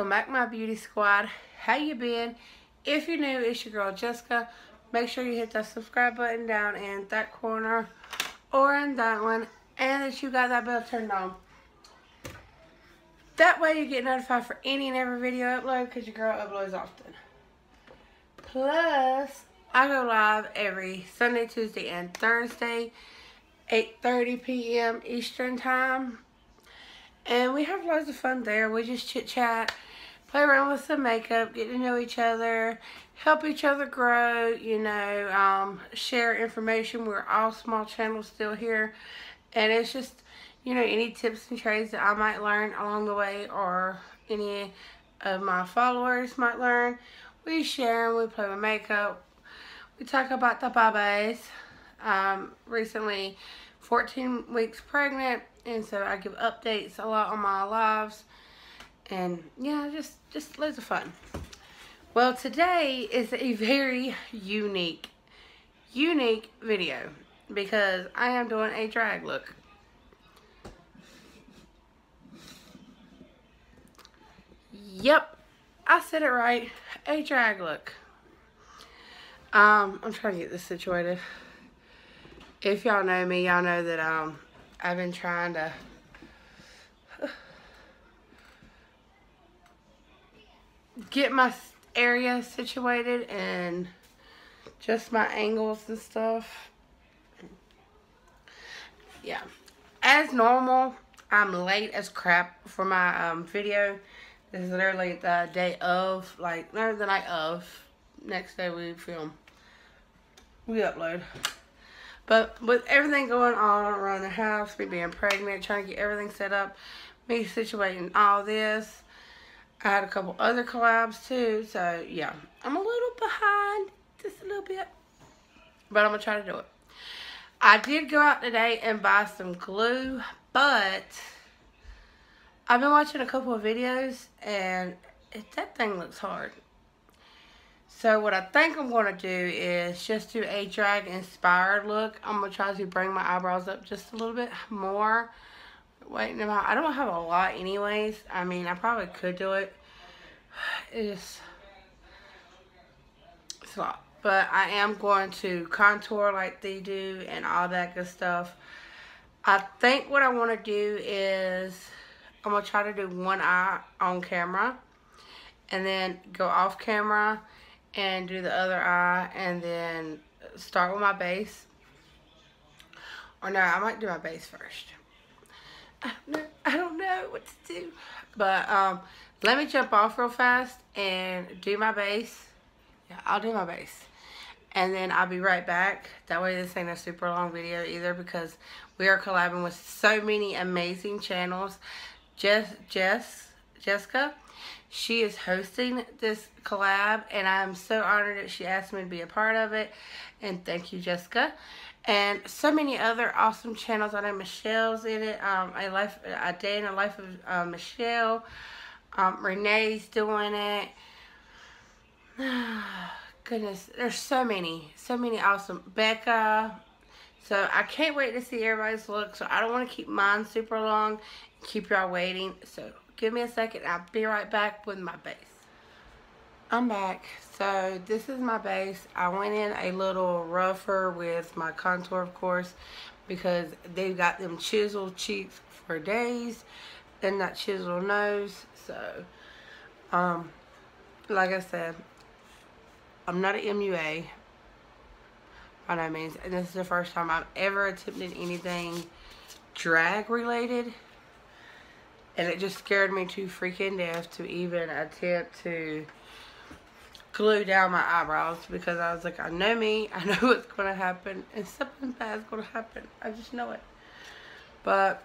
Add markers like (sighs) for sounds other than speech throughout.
welcome back my beauty squad. How you been? If you're new, it's your girl Jessica. Make sure you hit that subscribe button down in that corner or in that one and that you got that bell turned on. That way you get notified for any and every video upload because your girl uploads often. Plus, I go live every Sunday, Tuesday, and Thursday, 8.30 p.m. Eastern Time. And we have loads of fun there. We just chit-chat, play around with some makeup, get to know each other, help each other grow, you know, um, share information. We're all small channels still here. And it's just, you know, any tips and trades that I might learn along the way or any of my followers might learn. We share and we play with makeup. We talk about the babes. Um, recently 14 weeks pregnant and so I give updates a lot on my lives. And yeah just just loads of fun. Well today is a very unique unique video because I am doing a drag look. Yep I said it right a drag look. Um I'm trying to get this situated. If y'all know me, y'all know that um, I've been trying to get my area situated and just my angles and stuff. Yeah. As normal, I'm late as crap for my um, video. This is literally the day of, like, no, the night of. Next day we film. We upload. But with everything going on around the house, me being pregnant, trying to get everything set up, me situating all this, I had a couple other collabs too. So yeah, I'm a little behind, just a little bit. But I'm going to try to do it. I did go out today and buy some glue, but I've been watching a couple of videos and that thing looks hard. So what I think I'm going to do is just do a drag inspired look. I'm going to try to bring my eyebrows up just a little bit more. Wait, no, I don't have a lot anyways. I mean, I probably could do it. (sighs) It's, it's a lot. But I am going to contour like they do and all that good stuff. I think what I want to do is I'm going to try to do one eye on camera. And then go off camera and do the other eye and then start with my base. Or no, I might do my base first. I don't know, what to do. But um, let me jump off real fast and do my base. Yeah, I'll do my base. And then I'll be right back. That way this ain't a super long video either because we are collabing with so many amazing channels. Jess, Jess, Jessica she is hosting this collab, and I'm so honored that she asked me to be a part of it. And thank you, Jessica. And so many other awesome channels. I know Michelle's in it. Um, a life, a day in the life of uh, Michelle. Um, Renee's doing it. (sighs) Goodness, there's so many, so many awesome. Becca. So I can't wait to see everybody's look. So I don't want to keep mine super long. Keep y'all waiting. So Give me a second. I'll be right back with my base. I'm back. So this is my base. I went in a little rougher with my contour, of course, because they've got them chiseled cheeks for days and that chiseled nose. So, um, like I said, I'm not an MUA by no means. And this is the first time I've ever attempted anything drag related. And it just scared me to freaking death to even attempt to glue down my eyebrows because I was like, I know me, (laughs) I know what's going to happen, and something bad is going to happen. I just know it. But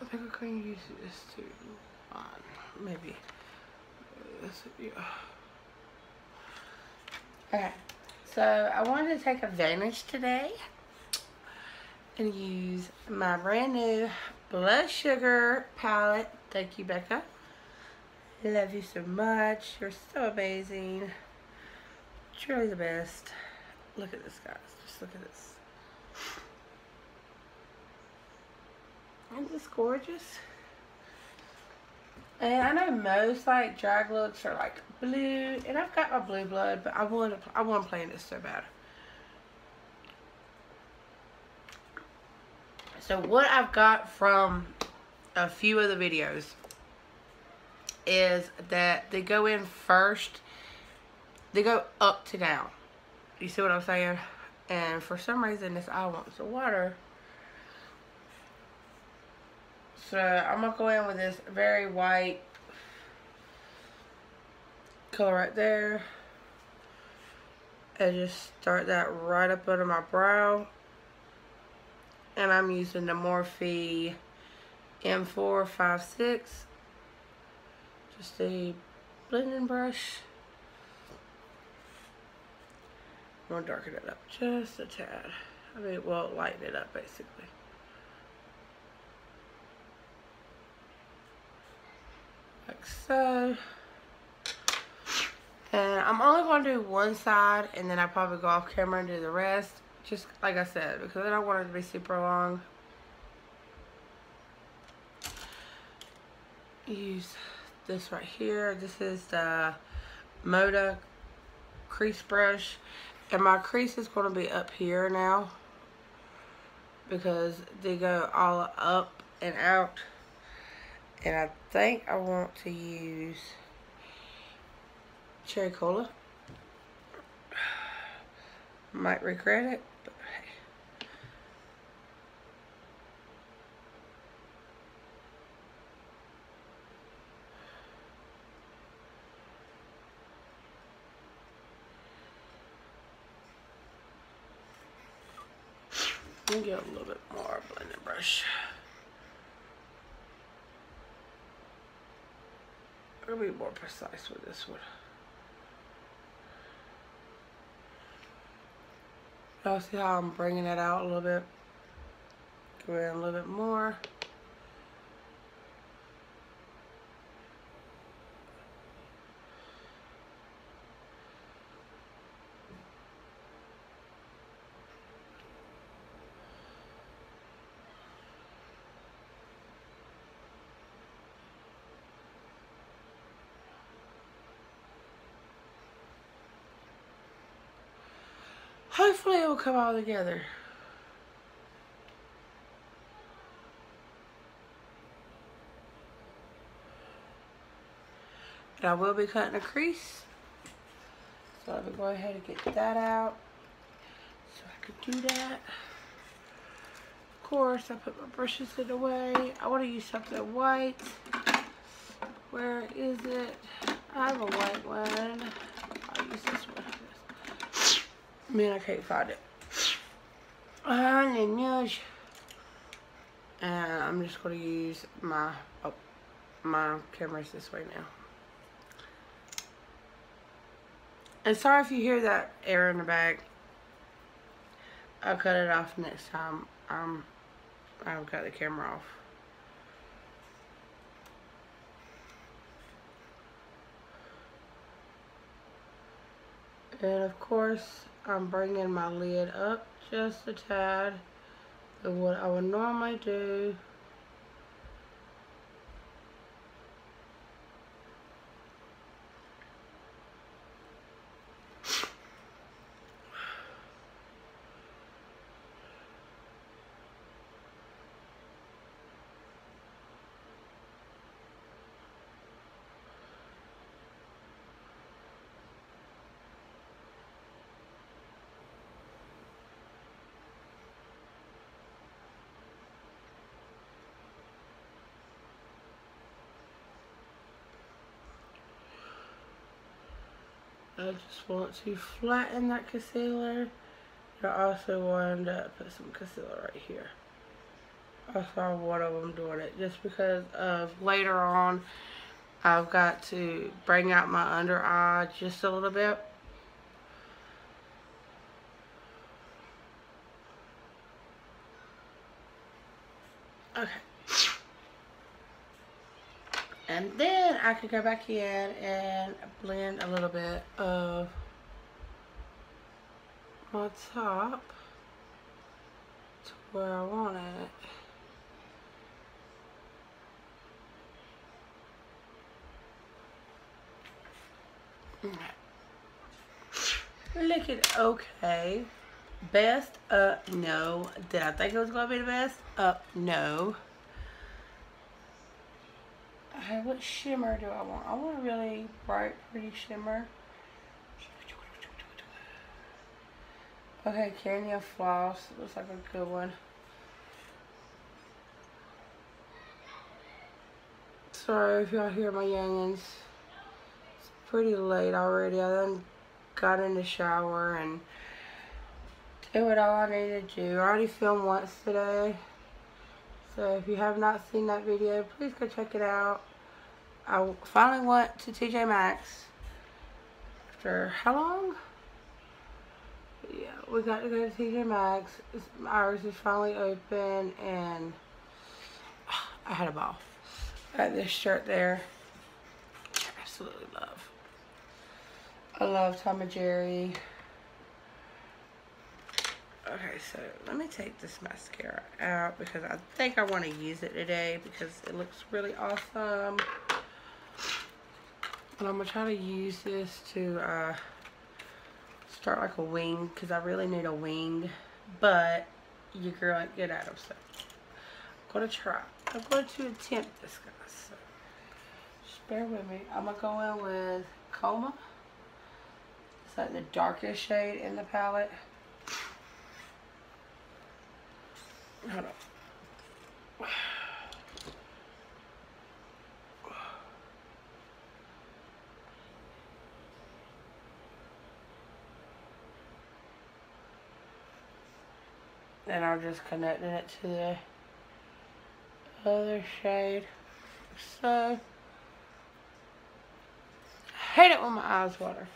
I think I can use this too. On um, maybe this be. Uh, okay, so I wanted to take advantage today and use my brand new Blood Sugar palette. Thank you, Becca. Love you so much. You're so amazing. Truly the best. Look at this, guys. Just look at this. Isn't this gorgeous? And I know most like drag looks are like blue, and I've got my blue blood, but I want to I want to play this so bad. So what I've got from a few of the videos is that they go in first, they go up to down. You see what I'm saying? And for some reason this eye wants the water. So I'm going to go in with this very white color right there. And just start that right up under my brow. And I'm using the Morphe M456. Just a blending brush. I'm going to darken it up just a tad. I mean, well, lighten it up basically. Like so. And I'm only going to do one side and then I probably go off camera and do the rest. Just like I said, because I don't want it to be super long. Use this right here. This is the Moda crease brush. And my crease is going to be up here now. Because they go all up and out. And I think I want to use cherry cola. Might regret it, but hey. Let me get a little bit more blending brush. I'll be more precise with this one. Y'all see how I'm bringing it out a little bit? Go in a little bit more. Hopefully it will come all together. And I will be cutting a crease. So me go ahead and get that out. So I can do that. Of course, I put my brushes in the way. I want to use something white. Where is it? I have a white one. I'll use this one. Man, I can't find it. And I'm just going to use my oh, my camera's this way now. And sorry if you hear that air in the bag. I'll cut it off next time. Um, I'll cut the camera off. And of course, I'm bringing my lid up just a tad of what I would normally do. I just want to flatten that concealer. I also wanted to put some concealer right here. I saw one of them doing it just because of later on I've got to bring out my under eye just a little bit. Okay. And then I can go back in and blend a little bit of my top to where I want it. Look, it okay. Best? Uh, no. Did I think it was going to be the best? Uh, no. Okay, (sighs) what shimmer do I want? I want a really bright, pretty shimmer. Okay, Kenya Floss. Looks like a good one. Sorry if y'all hear my youngins. It's pretty late already. I then got in the shower and did what all I needed to do. I already filmed once today. So if you have not seen that video, please go check it out. I finally went to TJ Maxx after how long? Yeah, we got to go to TJ Maxx. Ours is finally open and (sighs) I had a ball. Got this shirt there. Absolutely love. I love Tom and Jerry. Okay, so let me take this mascara out because I think I want to use it today because it looks really awesome. And I'm going to try to use this to uh, start like a wing because I really need a wing. But your girl ain't good at them, so I'm going to try. I'm going to attempt this, guys. So just bear with me. I'm going to go in with Coma. It's like the darkest shade in the palette. Hold on. Then I'm just connecting it to the other shade. So, I hate it when my eyes water.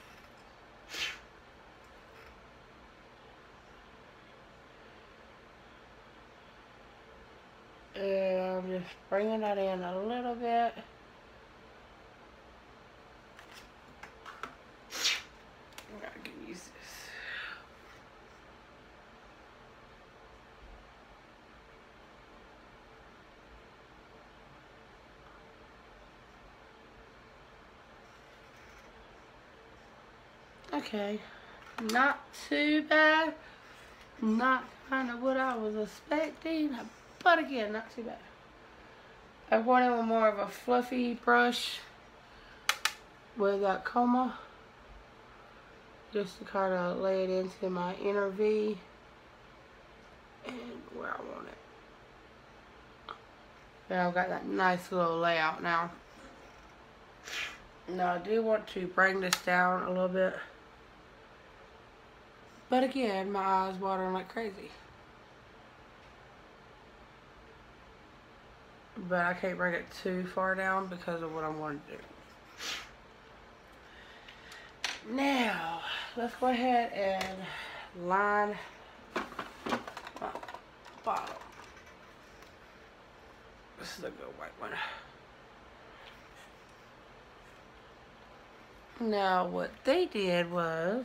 And I'm just bringing that in a little bit. I can use this. Okay, not too bad. Not kind of what I was expecting. But again, not too bad. I wanted more of a fluffy brush with that coma. Just to kind of lay it into my inner V and where I want it. And I've got that nice little layout now. Now I do want to bring this down a little bit. But again, my eyes watering like crazy. but I can't bring it too far down because of what I'm going to do. Now, let's go ahead and line my. This is a good white one. Now, what they did was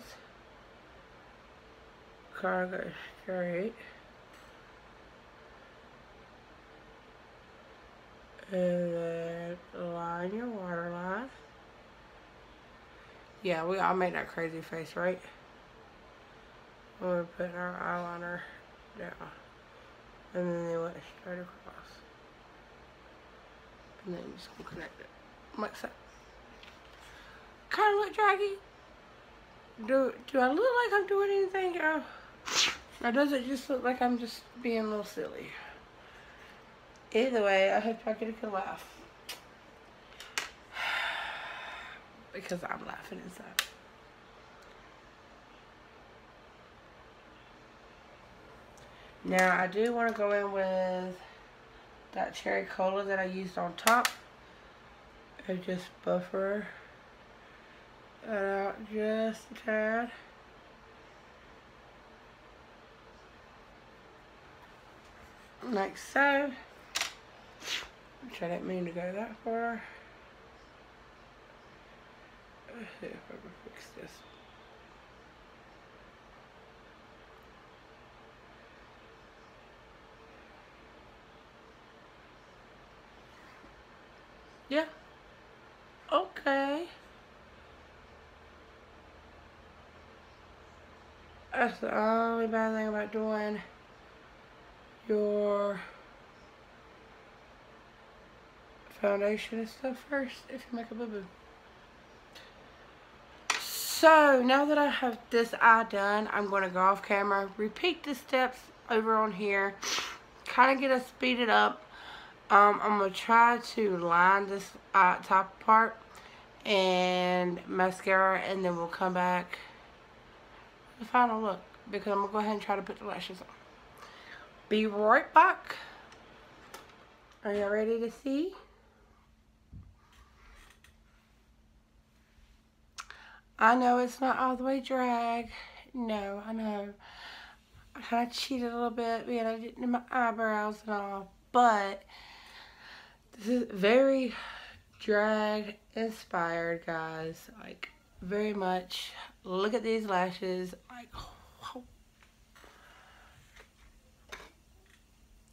cargo straight. And then line your waterline. Yeah, we all made that crazy face, right? We're putting our eyeliner down. And then they went straight across. And then just gonna connect it. Like so. Kinda look draggy. Do do I look like I'm doing anything? Oh. Or does it just look like I'm just being a little silly? Either way, I hope y'all get a good laugh. (sighs) because I'm laughing inside. Now, I do want to go in with that cherry cola that I used on top. And just buffer that out just a tad. like so. Which I didn't mean to go that far. Let's see if I can fix this. Yeah. Okay. That's the only bad thing about doing your foundation and stuff first if you make a boo-boo. So now that I have this eye done, I'm going to go off camera, repeat the steps over on here, kind of get us speeded up. Um, I'm going to try to line this uh, top part and mascara and then we'll come back the final look because I'm going to go ahead and try to put the lashes on. Be right back. Are you ready to see? I know it's not all the way drag. No, I know. I kind of cheated a little bit being I didn't do my eyebrows and all. But this is very drag inspired, guys. Like, very much. Look at these lashes. Like.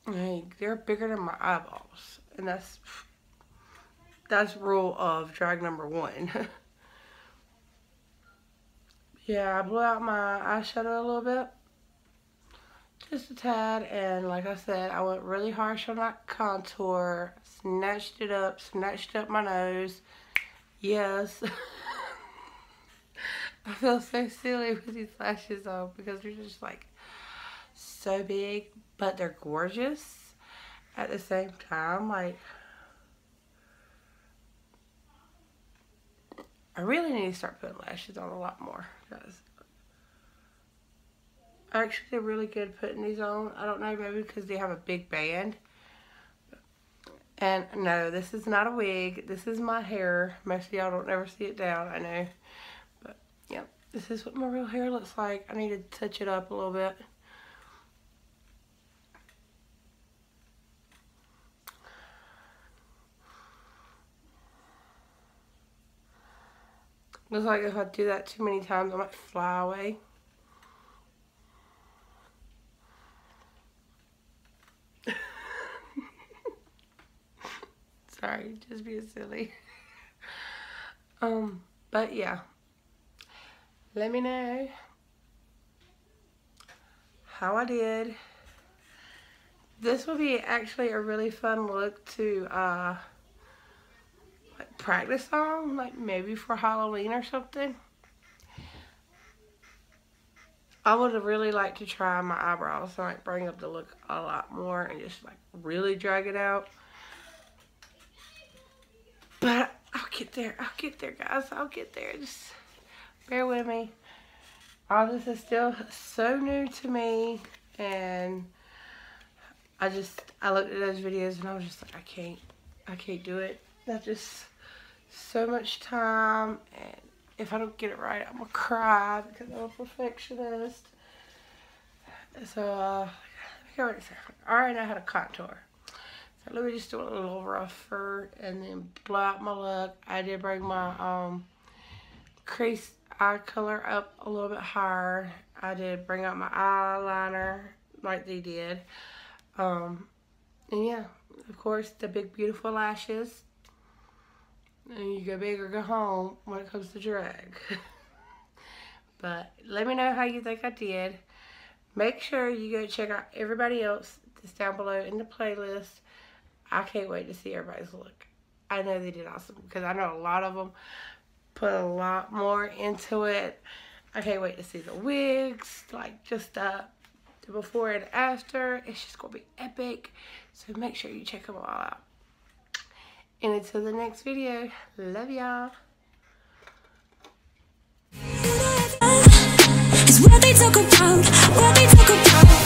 Like, they're bigger than my eyeballs. And that's, that's rule of drag number one. (laughs) Yeah, I blew out my eyeshadow a little bit. Just a tad. And like I said, I went really harsh on that contour. Snatched it up. Snatched up my nose. Yes. (laughs) I feel so silly with these lashes on because they're just like so big. But they're gorgeous at the same time. Like... I really need to start putting lashes on a lot more, guys. Actually, they're really good putting these on. I don't know, maybe because they have a big band. And no, this is not a wig. This is my hair. Most of y'all don't ever see it down, I know. But, yeah, this is what my real hair looks like. I need to touch it up a little bit. Looks like if I do that too many times, I might fly away. (laughs) Sorry, just being silly. um, but yeah. Let me know how I did. This will be actually a really fun look to uh practice on, like maybe for Halloween or something. I would have really liked to try my eyebrows and like bring up the look a lot more and just like really drag it out. But I'll get there. I'll get there, guys. I'll get there. Just bear with me. All this is still so new to me and I just, I looked at those videos and I was just like, I can't, I can't do it. That just so much time and if I don't get it right I'm gonna cry because I'm a perfectionist. So uh I already know how to contour so let me just do a little rougher and then blow out my look I did bring my um crease eye color up a little bit higher. I did bring out my eyeliner like they did. Um and yeah of course the big beautiful lashes you go big or go home when it comes to drag. (laughs) but let me know how you think I did. Make sure you go check out everybody else that's down below in the playlist. I can't wait to see everybody's look. I know they did awesome because I know a lot of them put a lot more into it. I can't wait to see the wigs, like just the before and after. It's just going to be epic. So make sure you check them all out. And until the next video, love y'all. what they talk about, what they talk about.